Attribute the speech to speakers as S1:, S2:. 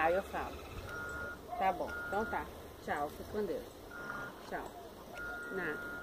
S1: Tá, eu falo. Tá bom, então tá. Tchau, fico com Deus. Tchau. Nada.